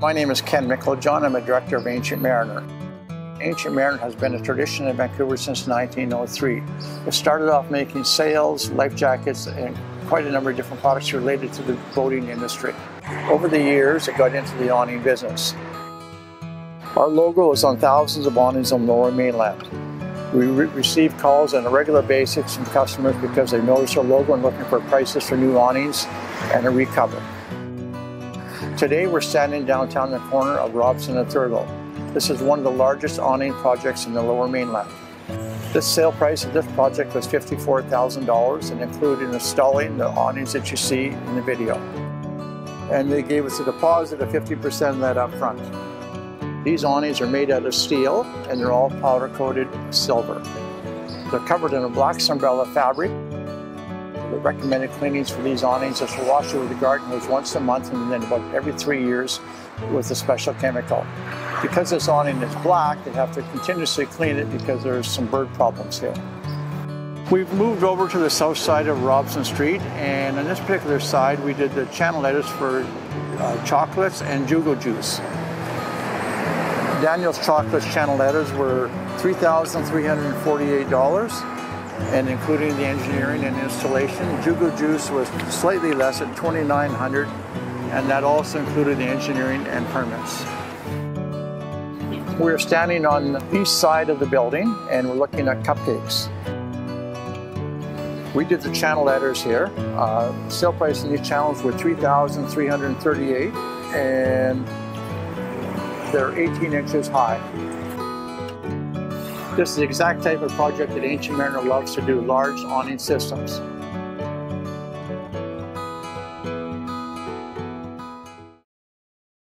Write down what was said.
My name is Ken Meiklejohn. I'm a director of Ancient Mariner. Ancient Mariner has been a tradition in Vancouver since 1903. It started off making sails, life jackets, and quite a number of different products related to the boating industry. Over the years, it got into the awning business. Our logo is on thousands of awnings on lower mainland. We re receive calls on a regular basis from customers because they notice our logo and looking for prices for new awnings and a recover. Today we're standing downtown the corner of Robson and Thurlow. This is one of the largest awning projects in the lower mainland. The sale price of this project was $54,000 and included installing the awnings that you see in the video. And they gave us a deposit of 50% of that up front. These awnings are made out of steel and they're all powder coated silver. They're covered in a black umbrella fabric. The recommended cleanings for these awnings is to wash over the garden hose once a month and then about every three years with a special chemical. Because this awning is black, they have to continuously clean it because there's some bird problems here. We've moved over to the south side of Robson Street and on this particular side we did the channel letters for uh, chocolates and Jugo juice. Daniel's Chocolates channel letters were $3,348 and including the engineering and installation. Jugo Juice was slightly less at 2,900 and that also included the engineering and permits. We're standing on the east side of the building and we're looking at cupcakes. We did the channel letters here. Uh, sale price of these channels were 3,338 and they're 18 inches high. This is the exact type of project that Ancient Mariner loves to do, large awning systems.